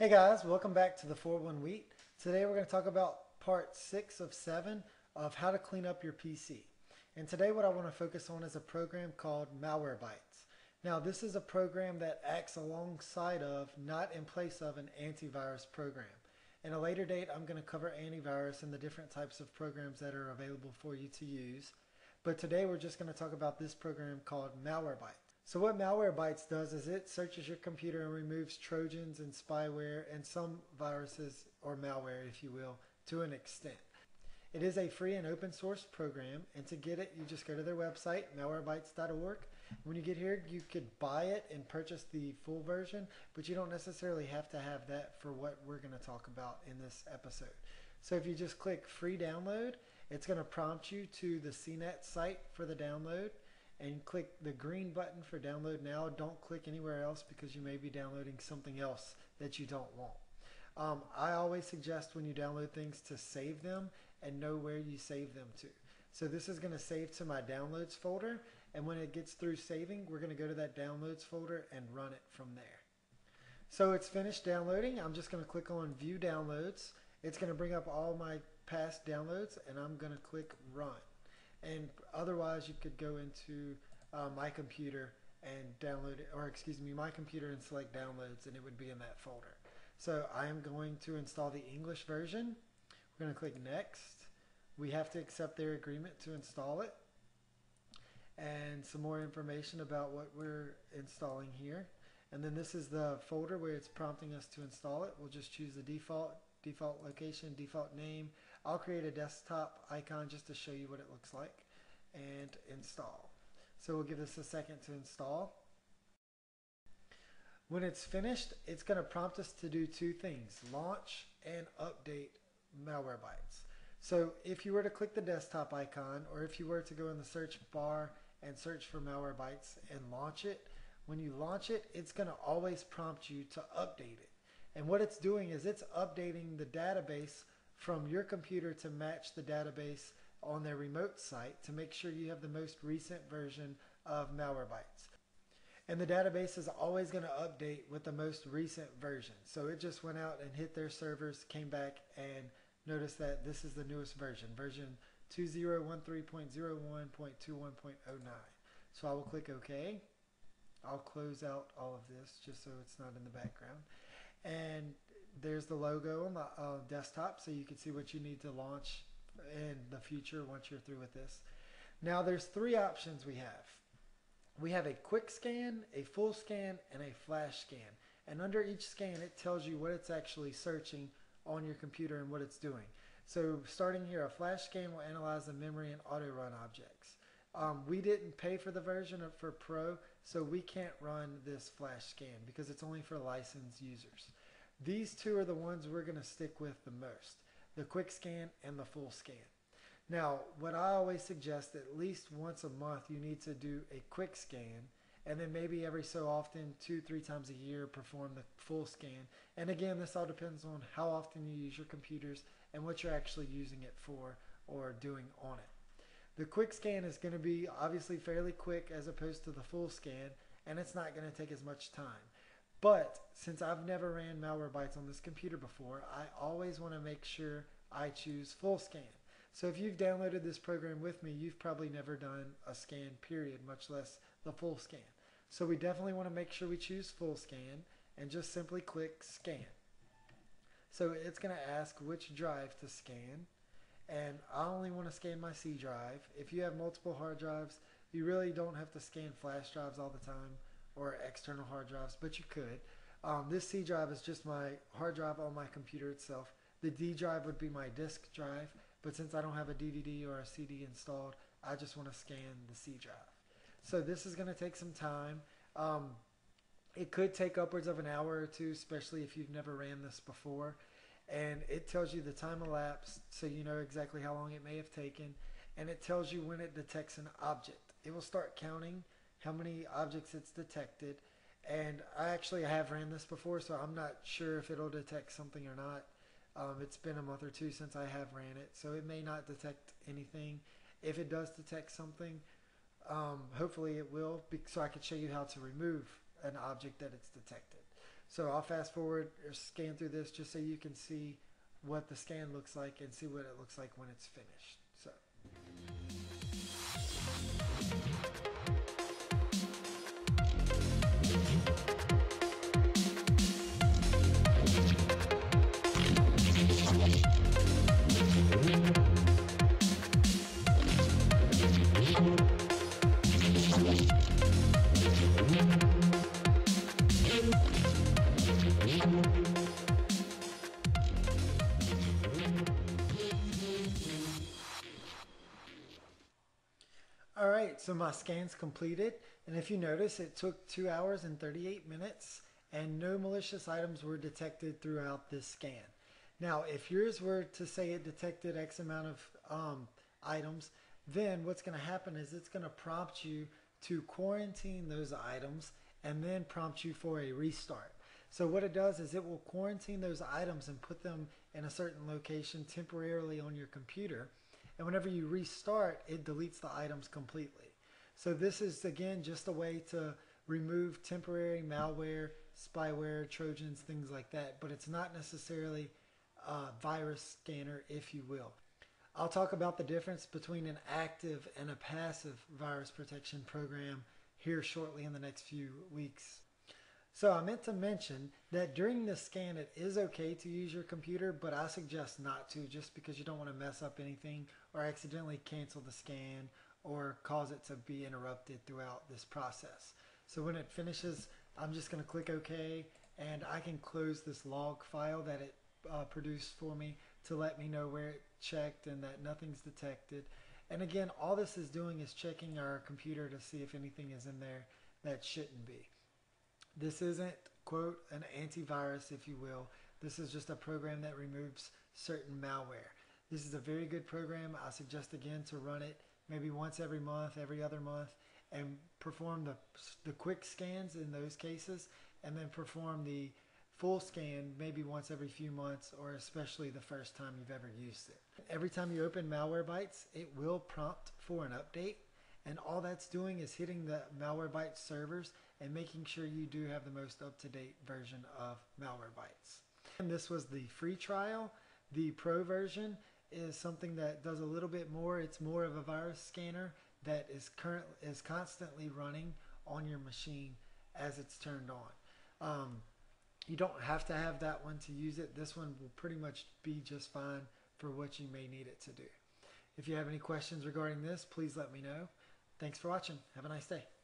Hey guys, welcome back to the 4-1 Wheat. Today we're going to talk about part 6 of 7 of how to clean up your PC. And today what I want to focus on is a program called Malwarebytes. Now this is a program that acts alongside of, not in place of, an antivirus program. In a later date I'm going to cover antivirus and the different types of programs that are available for you to use. But today we're just going to talk about this program called Malwarebytes. So what Malwarebytes does is it searches your computer and removes Trojans and spyware and some viruses or malware, if you will, to an extent. It is a free and open source program, and to get it, you just go to their website, malwarebytes.org. When you get here, you could buy it and purchase the full version, but you don't necessarily have to have that for what we're going to talk about in this episode. So if you just click free download, it's going to prompt you to the CNET site for the download and click the green button for download now. Don't click anywhere else because you may be downloading something else that you don't want. Um, I always suggest when you download things to save them and know where you save them to. So this is going to save to my downloads folder and when it gets through saving we're going to go to that downloads folder and run it from there. So it's finished downloading. I'm just going to click on view downloads. It's going to bring up all my past downloads and I'm going to click run and otherwise you could go into uh, my computer and download or excuse me my computer and select downloads and it would be in that folder. So I am going to install the English version. We're going to click next. We have to accept their agreement to install it. And some more information about what we're installing here. And then this is the folder where it's prompting us to install it. We'll just choose the default default location default name I'll create a desktop icon just to show you what it looks like and install. So we'll give this a second to install. When it's finished, it's going to prompt us to do two things, launch and update Malwarebytes. So if you were to click the desktop icon or if you were to go in the search bar and search for Malwarebytes and launch it, when you launch it, it's going to always prompt you to update it. And what it's doing is it's updating the database from your computer to match the database on their remote site to make sure you have the most recent version of Malwarebytes. And the database is always going to update with the most recent version. So it just went out and hit their servers, came back, and noticed that this is the newest version, version 2013.01.21.09. So I will click OK. I'll close out all of this just so it's not in the background. And there's the logo on the uh, desktop so you can see what you need to launch in the future once you're through with this. Now there's three options we have. We have a quick scan, a full scan, and a flash scan. And under each scan it tells you what it's actually searching on your computer and what it's doing. So starting here, a flash scan will analyze the memory and auto run objects. Um, we didn't pay for the version of, for Pro, so we can't run this flash scan because it's only for licensed users. These two are the ones we're going to stick with the most, the quick scan and the full scan. Now, what I always suggest, at least once a month, you need to do a quick scan, and then maybe every so often, two, three times a year, perform the full scan. And again, this all depends on how often you use your computers and what you're actually using it for or doing on it. The quick scan is going to be obviously fairly quick as opposed to the full scan, and it's not going to take as much time. But since I've never ran Malwarebytes on this computer before, I always want to make sure I choose full scan. So if you've downloaded this program with me, you've probably never done a scan period, much less the full scan. So we definitely want to make sure we choose full scan and just simply click scan. So it's going to ask which drive to scan and I only want to scan my C drive. If you have multiple hard drives, you really don't have to scan flash drives all the time or external hard drives, but you could. Um, this C drive is just my hard drive on my computer itself. The D drive would be my disk drive, but since I don't have a DVD or a CD installed, I just want to scan the C drive. So this is going to take some time. Um, it could take upwards of an hour or two, especially if you've never ran this before. And it tells you the time elapsed, so you know exactly how long it may have taken. And it tells you when it detects an object. It will start counting how many objects it's detected. And I actually have ran this before, so I'm not sure if it'll detect something or not. Um, it's been a month or two since I have ran it, so it may not detect anything. If it does detect something, um, hopefully it will, so I can show you how to remove an object that it's detected. So I'll fast forward or scan through this just so you can see what the scan looks like and see what it looks like when it's finished. So my scan's completed, and if you notice, it took two hours and 38 minutes, and no malicious items were detected throughout this scan. Now, if yours were to say it detected X amount of um, items, then what's going to happen is it's going to prompt you to quarantine those items and then prompt you for a restart. So what it does is it will quarantine those items and put them in a certain location temporarily on your computer. And whenever you restart, it deletes the items completely. So this is again just a way to remove temporary malware, spyware, trojans, things like that. But it's not necessarily a virus scanner, if you will. I'll talk about the difference between an active and a passive virus protection program here shortly in the next few weeks. So I meant to mention that during the scan it is okay to use your computer, but I suggest not to just because you don't want to mess up anything or accidentally cancel the scan or cause it to be interrupted throughout this process. So when it finishes, I'm just going to click OK and I can close this log file that it uh, produced for me to let me know where it checked and that nothing's detected. And again, all this is doing is checking our computer to see if anything is in there that shouldn't be. This isn't, quote, an antivirus, if you will. This is just a program that removes certain malware. This is a very good program. I suggest again to run it maybe once every month, every other month, and perform the, the quick scans in those cases, and then perform the full scan maybe once every few months or especially the first time you've ever used it. Every time you open Malwarebytes, it will prompt for an update and all that's doing is hitting the Malwarebytes servers and making sure you do have the most up-to-date version of Malwarebytes. And this was the free trial. The pro version is something that does a little bit more. It's more of a virus scanner that is current is constantly running on your machine as it's turned on. Um, you don't have to have that one to use it. This one will pretty much be just fine for what you may need it to do. If you have any questions regarding this, please let me know. Thanks for watching. Have a nice day.